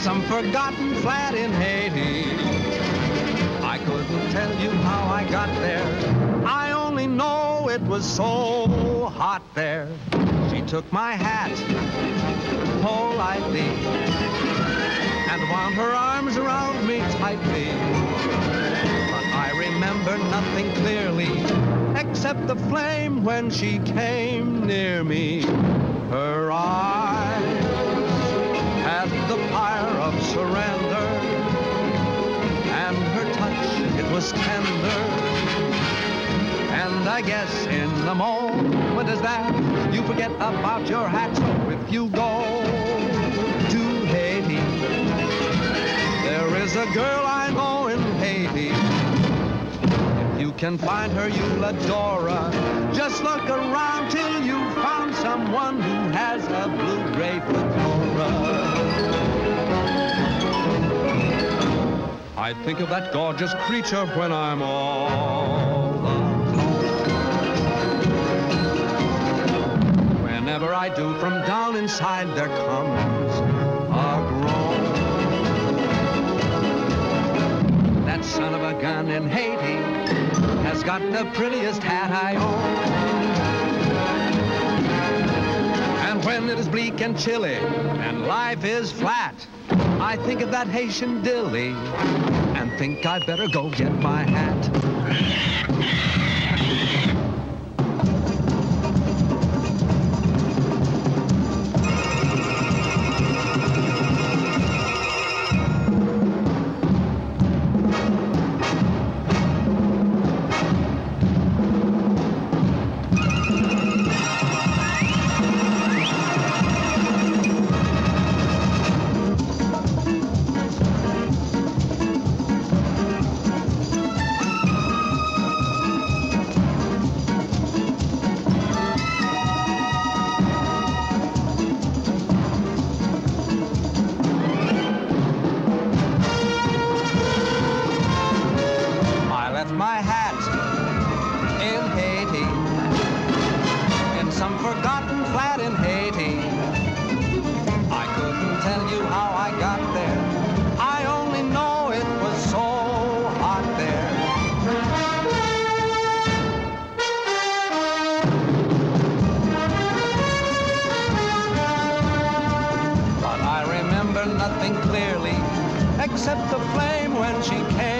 some forgotten flat in Haiti. I couldn't tell you how I got there. I only know it was so hot there. She took my hat politely and wound her arms around me tightly. But I remember nothing clearly except the flame when she came near me. Her eyes surrender, and her touch, it was tender. And I guess in the moment as that, you forget about your hat. So if you go to Haiti, there is a girl I know in Haiti. If you can find her, you'll adore her. Just look around till you found someone who has a blue-gray fedora. I think of that gorgeous creature when I'm all alone. Whenever I do, from down inside there comes a groan. That son of a gun in Haiti has got the prettiest hat I own. And when it is bleak and chilly and life is flat, I think of that Haitian dilly think I'd better go get my hat. Except the flame when she came